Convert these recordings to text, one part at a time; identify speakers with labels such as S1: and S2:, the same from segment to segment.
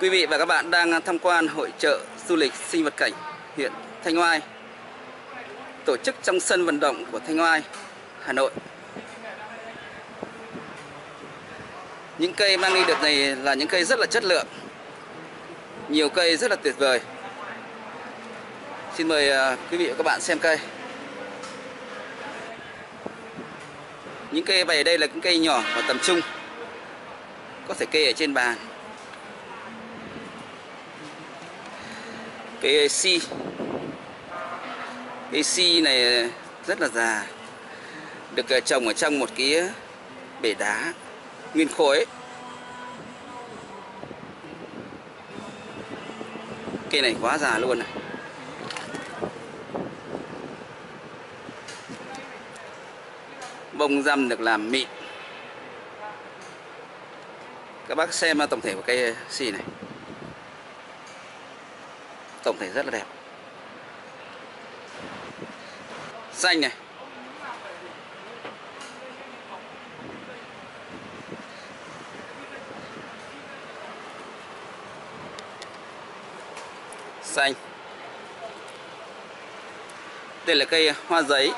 S1: Quý vị và các bạn đang tham quan hội trợ du lịch sinh vật cảnh huyện Thanh Oai tổ chức trong sân vận động của Thanh Oai, Hà Nội. Những cây mang đi được này là những cây rất là chất lượng. Nhiều cây rất là tuyệt vời. Xin mời à, quý vị và các bạn xem cây. Những cây bày ở đây là những cây nhỏ và tầm trung. Có thể cây ở trên bàn. Cái ờ, AC AC này ờ, rất là già. Được ờ, trồng ở trong một cái bể đá nguyên khối. Cây này quá già luôn này. bông răm được làm mịn các bác xem tổng thể của cây xì này tổng thể rất là đẹp. Xanh này. Xanh. Đây là cây hoa giấy.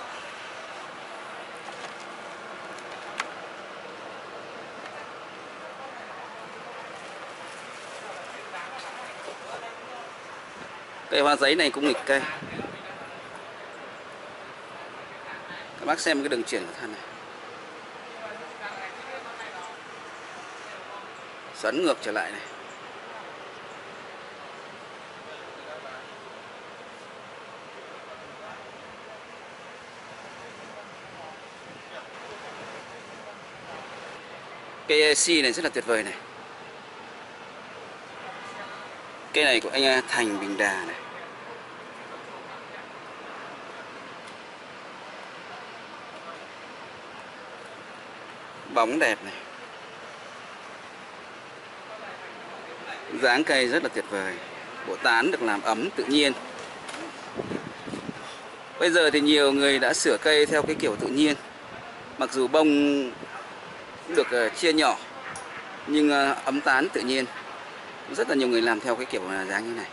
S1: Cây hoa giấy này cũng nghịch cây. Các bác xem cái đường chuyển của thân này. Xoắn ngược trở lại này. Cây si ờ, này rất là tuyệt vời này cây này của anh à, Thành Bình Đà này. Bóng đẹp này. Dáng cây rất là tuyệt vời. Bộ tán được làm ấm tự nhiên. Bây giờ thì nhiều người đã sửa cây theo cái kiểu tự nhiên. Mặc dù bông được ờ, chia nhỏ, nhưng ờ, ấm tán tự nhiên rất là nhiều người làm theo cái kiểu dáng như này.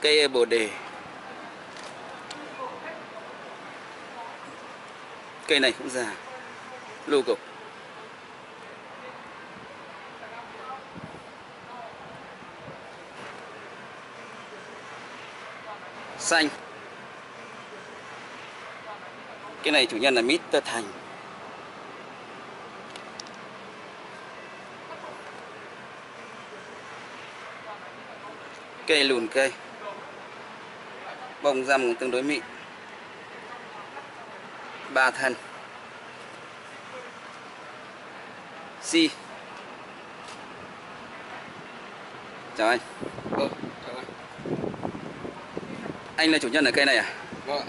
S1: Cây bồ đề. Cây này cũng già. Lưu cục. Xanh. Cái này chủ nhân là Mr. Thành. Cây lùn cây. Bông răm tương đối mịn. Ba thân. Si chào anh.
S2: Vâng, chào anh.
S1: anh là chủ nhân ở cây này à?
S2: Vâng,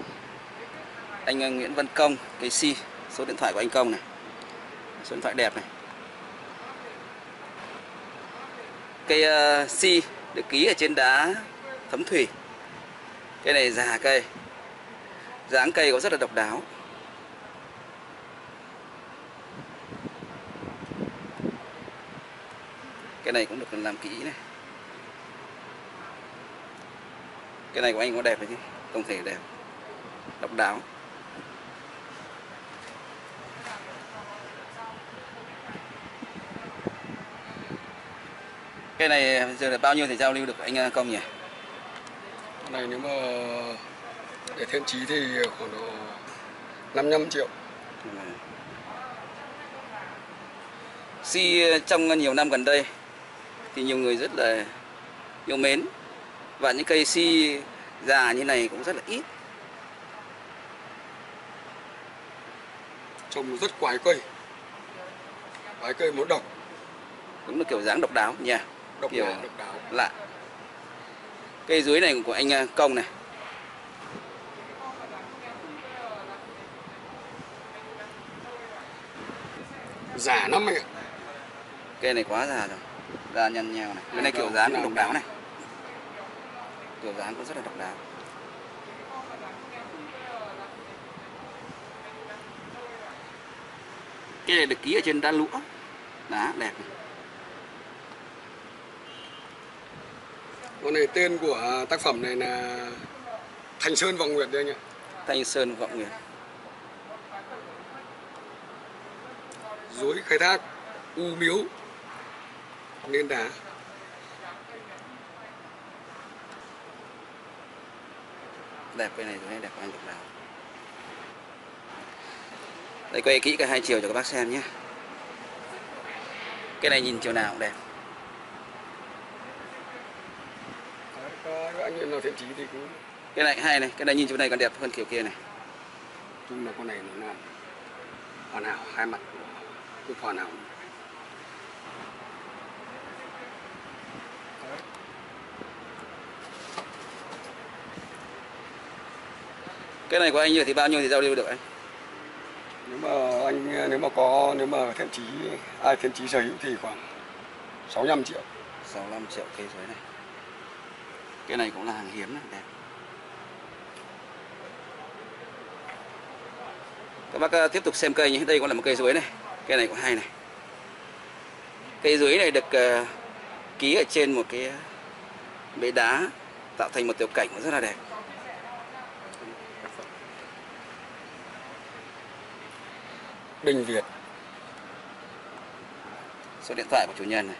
S1: anh ờ, Nguyễn Văn Công cây si số điện thoại của anh Công này. Số điện thoại đẹp này. Cây uh, si được ký ở trên đá thấm thủy. Cây này già cây. Dáng cây có rất là độc đáo. Cái này cũng được làm kỹ này. Cái này của anh có đẹp đấy chứ tổng thể đẹp. Độc đáo. Cái này giờ là bao nhiêu thì giao lưu được anh công nhỉ?
S2: Cái này nếu mà để thiện chí thì khoảng độ 55 triệu.
S1: Si trong nhiều năm gần đây thì nhiều người rất là yêu mến và những cây si già như này cũng rất là ít.
S2: Trông rất quái cây. Quái cây muốn độc,
S1: đúng là kiểu dáng độc đáo nha
S2: độc
S1: Kiểu-
S2: lạ, độc đáo.
S1: lạ. Cây dưới này của anh ờ, công này.
S2: Giả lắm anh ạ.
S1: cây này quá già rồi. Già nhăn nheo này. Cái này kiểu dáng cũng độc đáo này. Kiểu dáng cũng rất là độc đáo. Cái này được ký ở trên đá lũa. Đá đẹp này.
S2: Con này tên của tác phẩm này là Thành Sơn Vọng Nguyệt đây anh ạ.
S1: Thanh Sơn Vọng Nguyệt.
S2: Dối khai thác u miếu nền đá.
S1: Đẹp cái này rồi đẹp anh Lục Đào. Đây quay kỹ cả hai chiều cho các bác xem nhé. Cái này nhìn chiều nào cũng đẹp.
S2: Đấy, Các anh nào thiện chí thì cũng
S1: Cái này hay này, cái này nhìn chỗ này còn đẹp hơn kiểu kia này.
S2: chung là con này nó là hoàn hảo hai mặt cái hoàn hảo.
S1: Cái này của anh thì bao nhiêu thì giao lưu được anh?
S2: Nếu mà anh nếu mà có nếu mà thiện chí ai thiện chí sở hữu thì khoảng 65 triệu.
S1: 65 triệu cây dưới này. Cái này cũng là hàng hiếm này, đẹp. Các bác ờ, tiếp tục xem cây nhé. Đây cũng là một cây dưới này. Cây này cũng hay này. Cây dưới này được uh, ký ở trên một cái ờ, bệ đá tạo thành một tiểu cảnh rất là đẹp.
S2: Đình Việt
S1: Số điện thoại của chủ nhân này.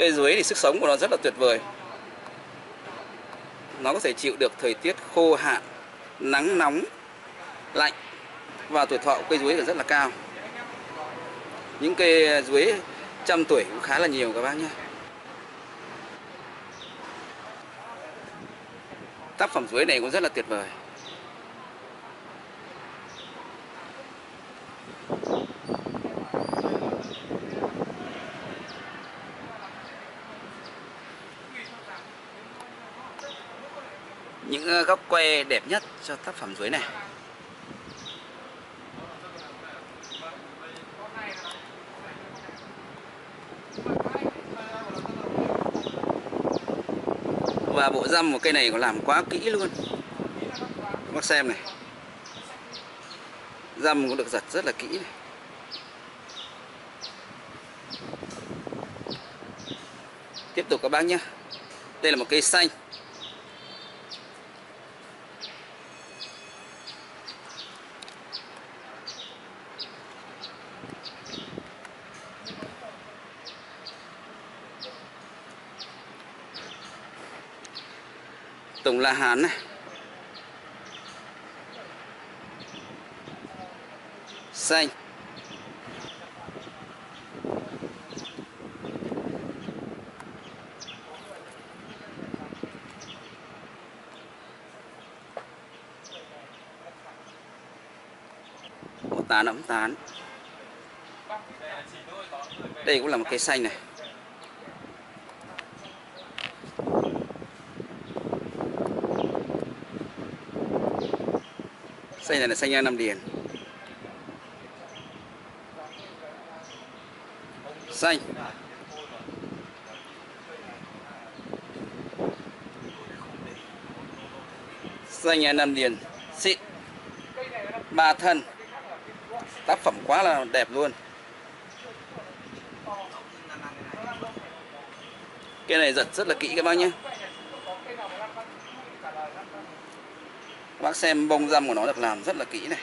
S1: Cây dưới thì sức sống của nó rất là tuyệt vời. Nó có thể chịu được thời tiết khô hạn, nắng nóng, lạnh và tuổi thọ của cây dưới là rất là cao. Những cây dưới trăm tuổi cũng khá là nhiều các bác nhé. Tác phẩm dưới này cũng rất là tuyệt vời. Những góc quay đẹp nhất cho tác phẩm dưới này. Và bộ răm của cây này có làm quá kỹ luôn. Các bác xem này. Răm cũng được giật rất là kỹ này. Tiếp tục các bác nhé. Đây là một cây xanh. Tùng La Hán này. Xanh. Tán à, ấm tán? Đây cũng là một cây xanh này. Xanh này là xanh Nam Điền Xanh. Xanh Nam Điền Xịn. Ba thân. Tác phẩm quá là đẹp luôn. Cái này giật rất là kỹ các bác nhé. Các bác xem bông răm của nó được làm rất là kỹ này.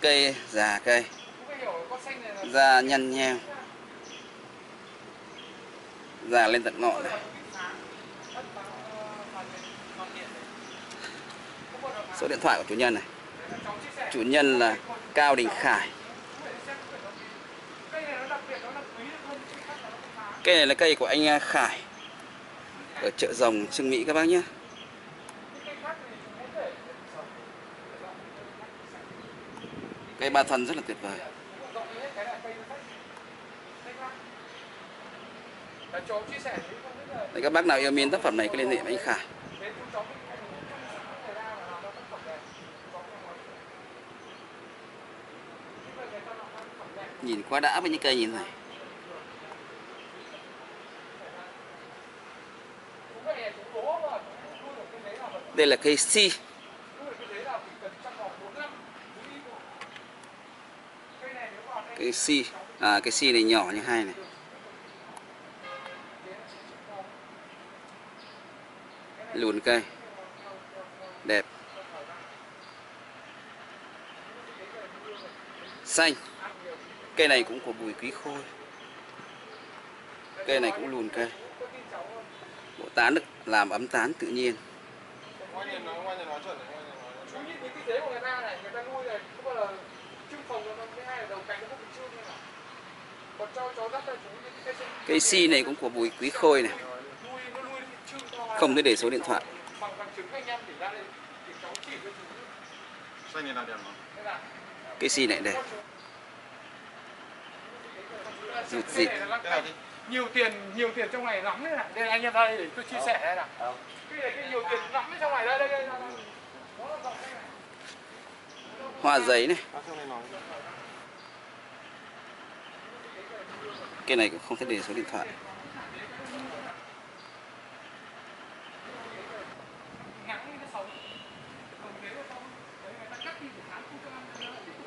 S1: Cây, già cây. Da nhăn nheo. Già lên tận ngọn này. Số điện thoại của chủ nhân này. Chủ nhân là Cao Đình Khải. Cây này là cây của anh à, Khải. Ở chợ rồng Trưng Mỹ các bác nhé. Cây ba thân rất là tuyệt vời. Đấy, các bác nào yêu mến tác phẩm này cứ liên hệ với anh Khải. Nhìn quá đã với những cây nhìn này. đây là cây si. Cây si. À, cây si này nhỏ như hai này. Lùn cây. Đẹp. Xanh. Cây này cũng của bùi quý khôi. Cây này cũng lùn cây. Bộ tán được làm ấm tán tự nhiên.
S3: Ngoài nhìn nói, ngoài nhìn nói chuẩn này, nhìn nói
S4: chú nhìn cái kinh tế của người ta này người ta nuôi này không bao giờ trưng phòng cho nó cái hai là đầu cánh nó không bị trương như còn cho chó dắt ra chú những cái cây
S1: si này cũng của bùi quý khôi này. Không thể để số điện thoại.
S4: Bằng bằng chứng anh em để ra đây thì cháu chỉ cho chú
S3: Xanh là đẹp
S1: cây si này đây. Rụt rịt
S4: nhiều tiền nhiều tiền trong này lắm đấy này đây anh em đây để tôi chia sẻ đây nào cái này cái nhiều tiền lắm đấy trong này đây đây đây này.
S1: hoa giấy này.
S3: Bác trong này
S1: này cũng không thể để số điện thoại.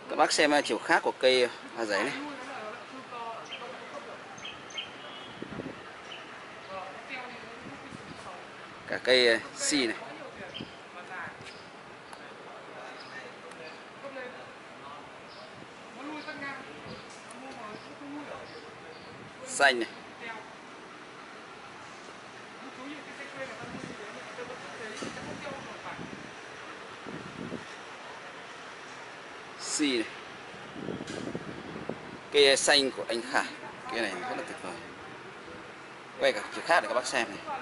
S1: Các bác xem chiều khác của cây hoa giấy này
S4: cây không ờ,
S1: này. Xanh này. Si này. Cây ờ, xanh của anh Khải cây này rất là tuyệt vời. Quay cả chiều khác để các bác xem này.